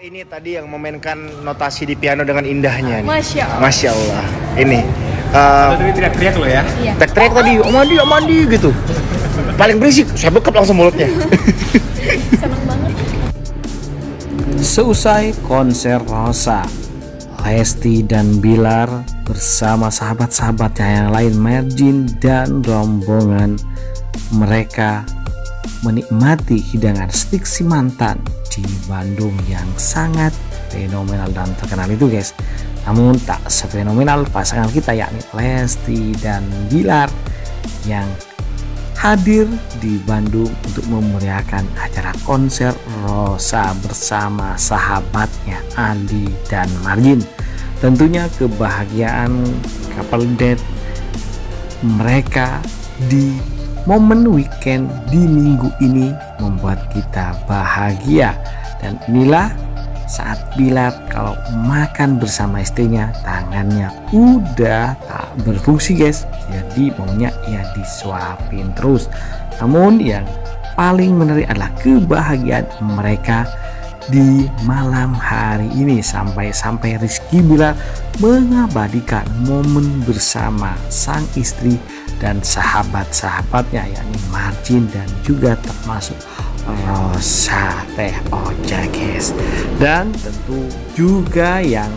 Ini tadi yang memainkan notasi di piano dengan indahnya nih. Masya Allah. Masya Allah. Ini. Uh, Tadi teriak-teriak lo ya. Iya. teriak tadi, Om Andi, Om Andi gitu. Paling berisik, saya bekap langsung mulutnya. Seneng banget. Seusai konser Rosa, Lesti dan Bilar bersama sahabat-sahabatnya yang lain Merjin dan rombongan mereka menikmati hidangan stik si mantan di Bandung yang sangat fenomenal dan terkenal itu guys namun tak sefenomenal pasangan kita yakni Lesti dan Bilar yang hadir di Bandung untuk memeriahkan acara konser Rosa bersama sahabatnya Andi dan Margin. Tentunya kebahagiaan couple date mereka di momen weekend di minggu ini membuat kita bahagia. Dan inilah saat Bilar kalau makan bersama istrinya tangannya udah tak berfungsi guys. Jadi maunya ya disuapin terus. Namun yang paling menarik adalah kebahagiaan mereka di malam hari ini. Sampai-sampai Rizky Bilar mengabadikan momen bersama sang istri dan sahabat-sahabatnya yakni Marjin dan juga termasuk Rosa Teh Oja guys. Dan tentu juga yang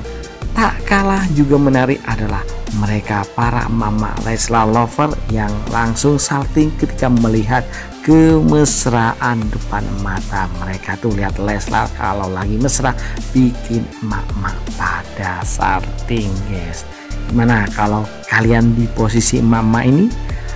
tak kalah juga menarik adalah mereka para mama Leslar lover yang langsung salting ketika melihat kemesraan depan mata mereka. Tuh lihat Leslar kalau lagi mesra bikin emak-emak pada salting guys gimana kalau kalian di posisi mama ini?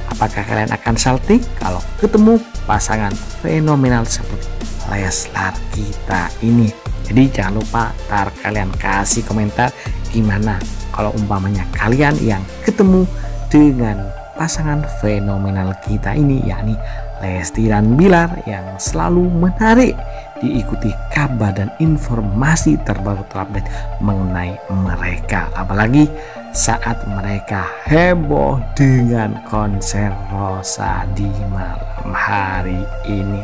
Apakah kalian akan salting? Kalau ketemu pasangan fenomenal seperti Leslar kita ini. Jadi jangan lupa tar kalian kasih komentar gimana kalau umpamanya kalian yang ketemu dengan pasangan fenomenal kita ini yakni Lesti dan Bilar yang selalu menarik diikuti kabar dan informasi terbaru terupdate mengenai mereka. Apalagi saat mereka heboh dengan konser Rosa di malam hari ini.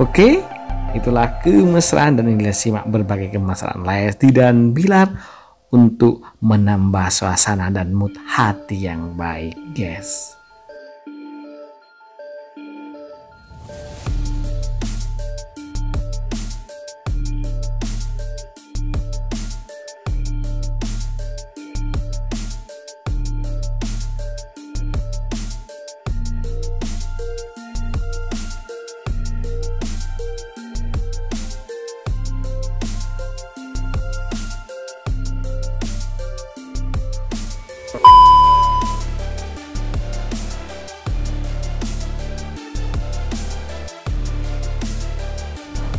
Oke itulah kemesraan dan inilah simak berbagai kemesraan Lesti dan Bilar untuk menambah suasana dan mood hati yang baik guys